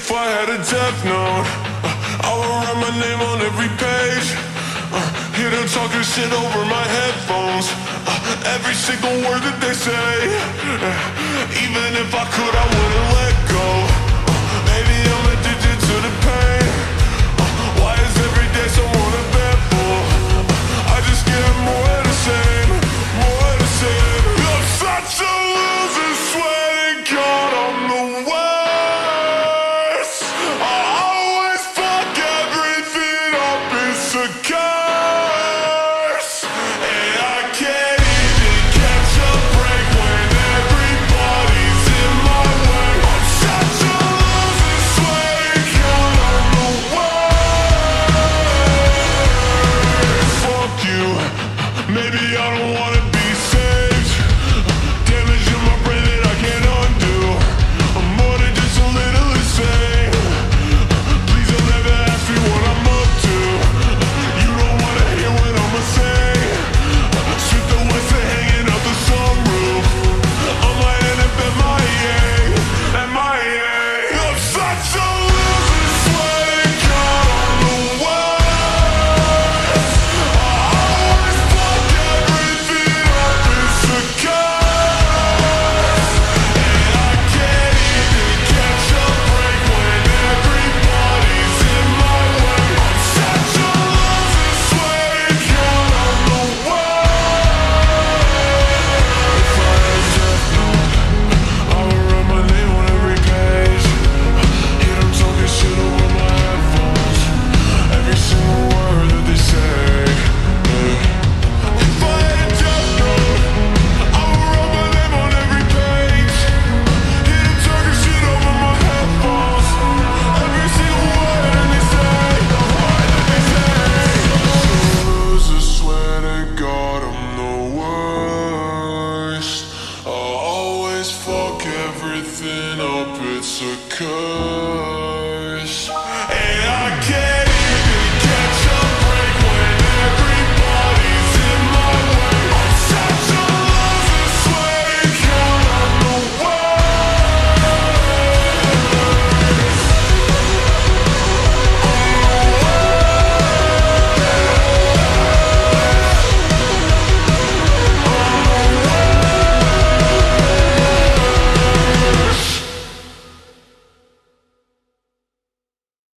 if I had a death note. Uh, I would write my name on every page. Uh, hear them talking shit over my headphones. Uh, every single word that they say. Uh, even if I could, I wouldn't let go. Maybe I don't wanna up, it's a curse.